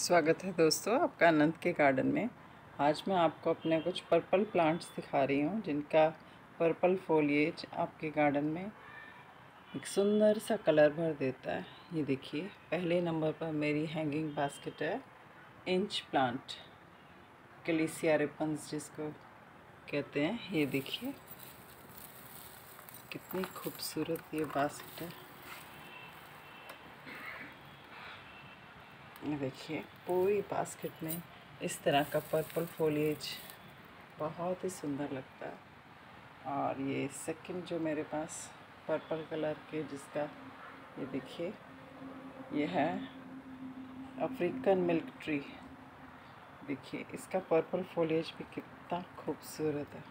स्वागत है दोस्तों आपका अनंत के गार्डन में। आज मैं आपको अपने कुछ पर्पल प्लांट्स दिखा रही हूँ, जिनका पर्पल फोलिएज आपके गार्डन में एक सुंदर सा कलर भर देता है। ये देखिए, पहले नंबर पर मेरी हैंगिंग बास्केट है इंच प्लांट कलीसिया रिपन्स जिसको कहते हैं। ये देखिए, कितनी खूबसूरत ये बास्केट है। देखिए, पूरी बास्केट में इस तरह का पर्पल फोलिएज बहुत ही सुंदर लगता है। और ये सेकंड जो मेरे पास पर्पल कलर के जिसका, ये देखिए, ये है अफ्रीकन मिल्क ट्री देखिए, इसका पर्पल फोलिएज भी कितना खूबसूरत है।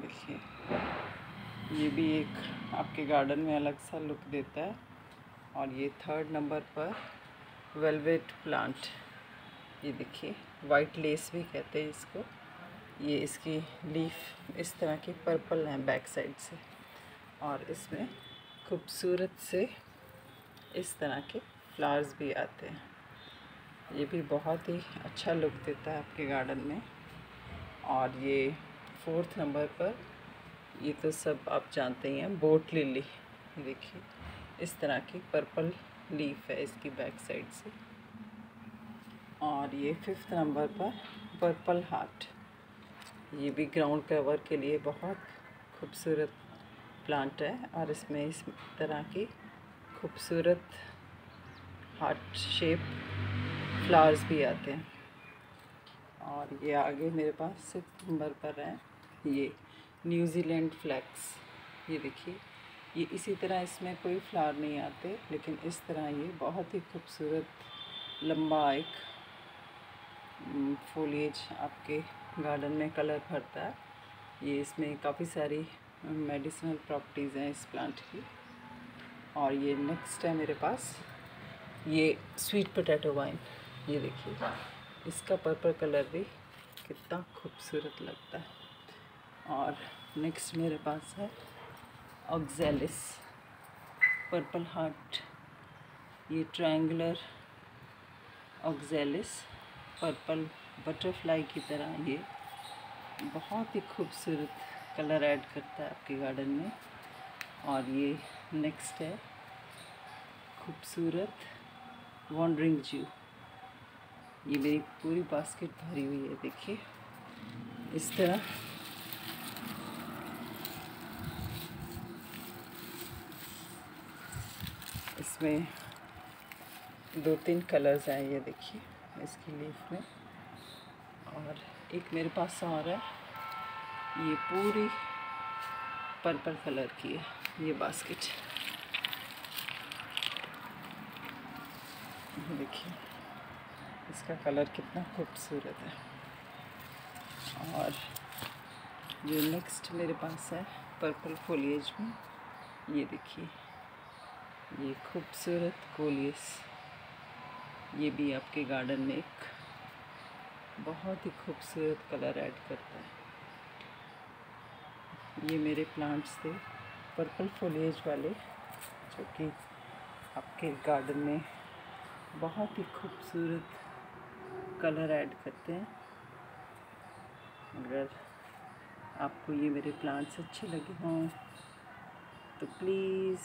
देखिए, ये भी एक आपके गार्डन में अलग सा लुक देता है। और ये थर्ड नंबर पर वेलवेट प्लांट, ये देखिए वाइट लेस भी कहते हैं इसको। ये इसकी लीफ इस तरह की पर्पल है बैक साइड से। और इसमें खूबसूरत से इस तरह के फ्लावर्स भी आते हैं। ये भी बहुत ही अच्छा लुक देता है आपके गार्डन में। और ये फोर्थ नंबर पर, ये तो सब आप जानते ही हैं बोट लिली देखिए, इस तरह की पर्पल लीफ है इसकी बैक साइड से। और ये फिफ्थ नंबर पर पर्पल हार्ट ये भी ग्राउंड कवर के लिए बहुत खूबसूरत प्लांट है और इसमें इस तरह की खूबसूरत हार्ट शेप फ्लावर्स भी आते हैं। और ये आगे मेरे पास सिक्स नंबर पर है। ये न्यूजीलैंड फ्लैक्स ये देखिए ये इसी तरह इसमें कोई फ्लावर नहीं आते, लेकिन इस तरह ये बहुत ही खूबसूरत, लंबा एक फोलिएज आपके गार्डन में कलर भरता है। ये इसमें काफ़ी सारी मेडिसिनल प्रॉपर्टीज़ हैं इस प्लांट की। और ये नेक्स्ट है मेरे पास, ये स्वीट पोटैटो वाइन ये देखिए, इसका पर्पल कलर भी कितना खूबसूरत लगता है। और नेक्स्ट मेरे पास है ऑक्जेलिस पर्पल हार्ट ये ट्रायंगुलर ऑक्जेलिस पर्पल बटरफ्लाई की तरह ये बहुत ही खूबसूरत कलर ऐड करता है आपके गार्डन में। और ये नेक्स्ट है, खूबसूरत वॉन्डरिंग जू ये मेरी पूरी बास्केट भरी हुई है, देखिए। इस तरह इसमें दो तीन कलर्स हैं ये देखिए, इसकी लीफ में। और एक मेरे पास और है, ये पूरी पर्पल कलर की है, ये बास्केट देखिए, इसका कलर कितना खूबसूरत है। और जो नेक्स्ट मेरे पास है पर्पल फोलिएज में, ये देखिए। ये खूबसूरत कोलियस, ये भी आपके गार्डन में एक बहुत ही खूबसूरत कलर ऐड करता है। ये मेरे प्लांट्स थे, पर्पल फोलिएज वाले, जो कि आपके गार्डन में बहुत ही खूबसूरत कलर ऐड करते हैं। अगर आपको ये मेरे प्लांट्स अच्छे लगे हों तो please